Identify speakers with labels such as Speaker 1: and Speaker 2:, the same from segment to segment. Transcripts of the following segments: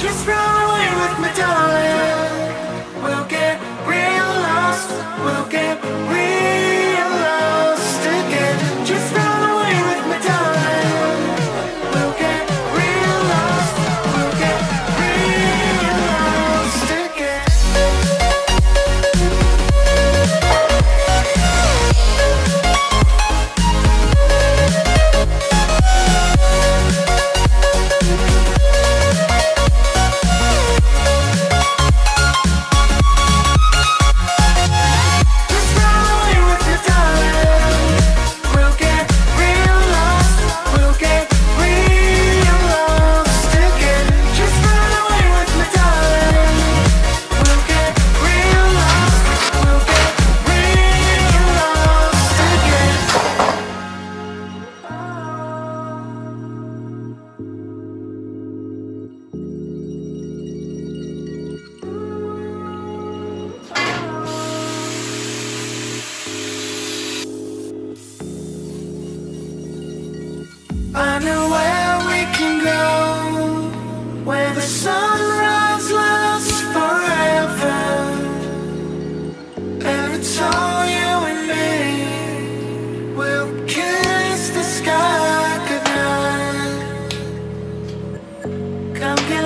Speaker 1: Just run away with me, darling.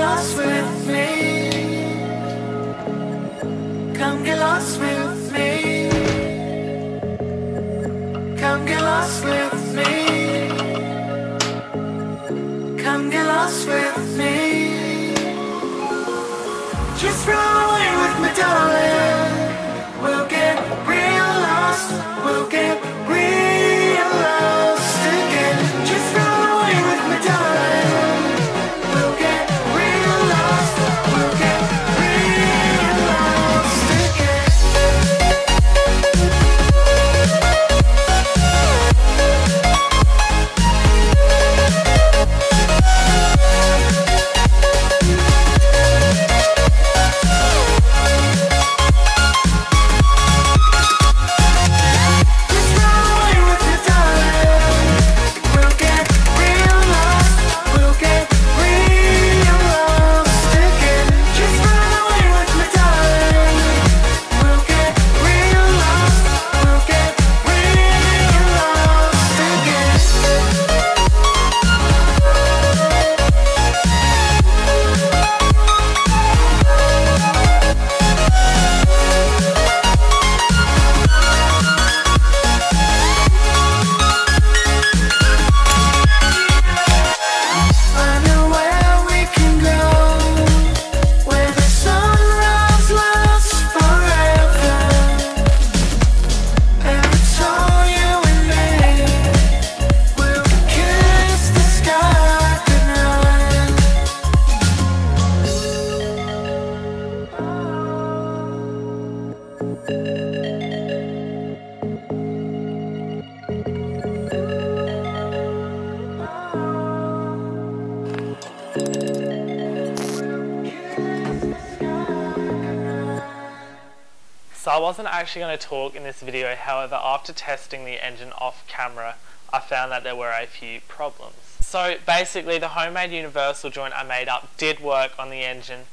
Speaker 1: Lost with me. Come get lost with me. Come get lost with me. Come get lost with me.
Speaker 2: So I wasn't actually going to talk in this video, however after testing the engine off camera I found that there were a few problems. So basically the homemade universal joint I made up did work on the engine,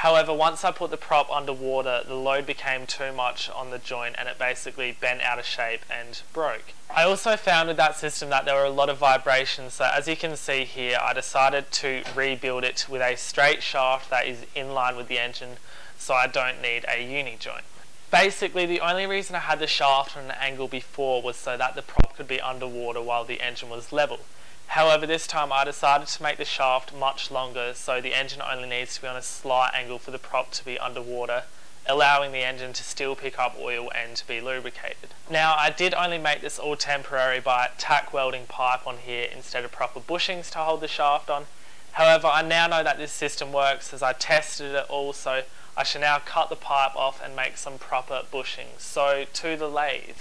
Speaker 2: however once I put the prop underwater the load became too much on the joint and it basically bent out of shape and broke. I also found with that system that there were a lot of vibrations so as you can see here I decided to rebuild it with a straight shaft that is in line with the engine so I don't need a uni joint. Basically, the only reason I had the shaft on an angle before was so that the prop could be underwater while the engine was level. However, this time I decided to make the shaft much longer so the engine only needs to be on a slight angle for the prop to be underwater, allowing the engine to still pick up oil and to be lubricated. Now, I did only make this all temporary by tack welding pipe on here instead of proper bushings to hold the shaft on. However, I now know that this system works as I tested it all, so I shall now cut the pipe off and make some proper bushings. So, to the lathe.